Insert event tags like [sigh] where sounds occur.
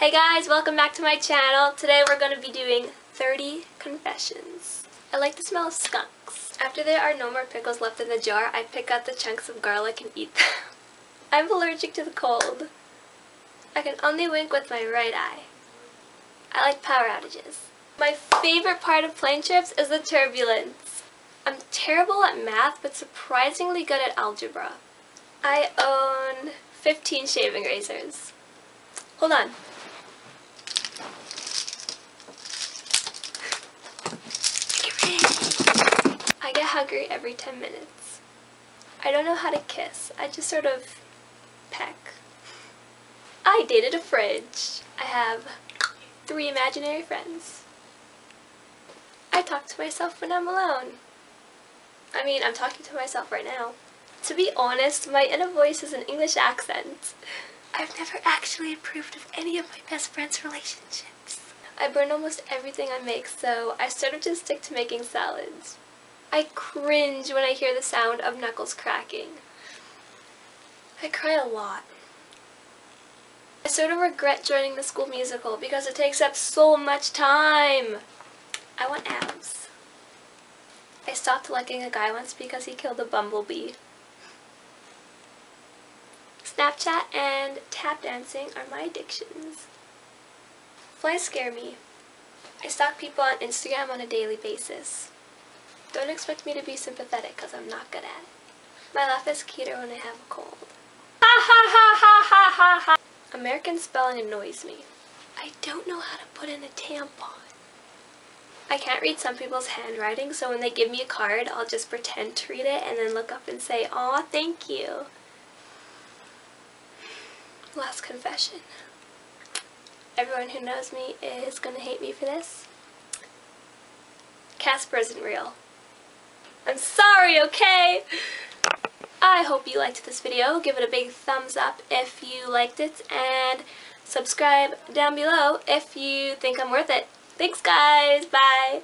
Hey guys, welcome back to my channel. Today we're going to be doing 30 confessions. I like the smell of skunks. After there are no more pickles left in the jar, I pick out the chunks of garlic and eat them. [laughs] I'm allergic to the cold. I can only wink with my right eye. I like power outages. My favorite part of plane trips is the turbulence. I'm terrible at math, but surprisingly good at algebra. I own 15 shaving razors. Hold on. I get hungry every 10 minutes. I don't know how to kiss. I just sort of peck. I dated a fridge. I have three imaginary friends. I talk to myself when I'm alone. I mean, I'm talking to myself right now. To be honest, my inner voice is an English accent. I've never actually approved of any of my best friends' relationships. I burn almost everything I make, so I sort of just stick to making salads. I cringe when I hear the sound of knuckles cracking. I cry a lot. I sort of regret joining the school musical because it takes up so much time. I want abs. I stopped liking a guy once because he killed a bumblebee. Snapchat and tap dancing are my addictions. Flies scare me. I stalk people on Instagram on a daily basis. Don't expect me to be sympathetic because I'm not good at it. My laugh is cuter when I have a cold. Ha ha ha ha ha ha ha! American spelling annoys me. I don't know how to put in a tampon. I can't read some people's handwriting, so when they give me a card, I'll just pretend to read it and then look up and say, aw, thank you. Last confession. Everyone who knows me is going to hate me for this. Casper isn't real. I'm sorry, okay? I hope you liked this video. Give it a big thumbs up if you liked it and subscribe down below if you think I'm worth it. Thanks guys, bye!